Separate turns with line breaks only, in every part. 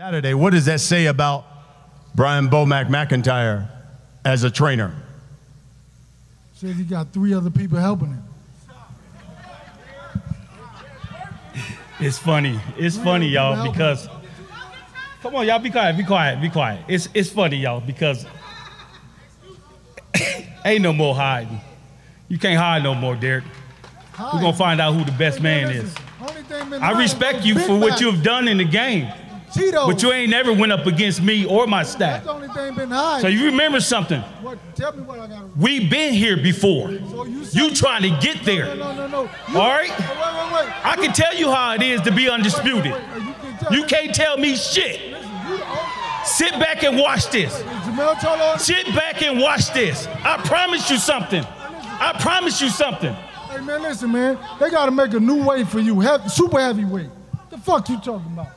Saturday, what does that say about Brian Bomac McIntyre as a trainer?
Says he got three other people helping him.
It's funny. It's funny, y'all, because come on, y'all, be quiet, be quiet, be quiet. It's it's funny, y'all, because ain't no more hiding. You can't hide no more, Derrick. We're gonna find out who the best
Hey,
man
listen,
is.
only
I respect you for what you have done in the game,
Tito.
but you ain't never went up against me or my staff.
That's the only thing been hiding.
So you remember something?
what, tell me what I got to
We've been here before.
So you,
You trying to get there.
no, no, no. You,
All right?
Wait, wait, wait.
I can tell you how it is to be undisputed.
You can
you can't tell me shit.
Listen, you the only-
Sit back and watch this. Sit back and watch this. I promise you something. I promise you something.
Hey man, listen, man. They got to make a new weight for you, heavy, super heavyweight. What the fuck you talking about?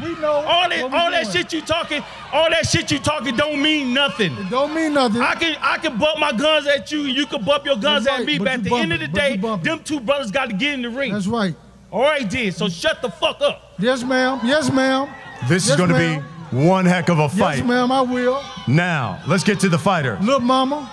We know
All that,
what we
all that shit you talking, all that shit you talking don't mean nothing.
It don't mean nothing.
I can I can bump my guns at you, you can bump your guns
That's
at me,
but
but at the
bumping,
end of the day, them two brothers got to get in the ring.
That's right.
All right, then. So shut the fuck up.
Yes, ma'am. Yes, ma'am.
This is going to
ma'am.
be one heck of a fight.
Yes, ma'am. I will.
Now, let's get to the fighter.
Look, mama.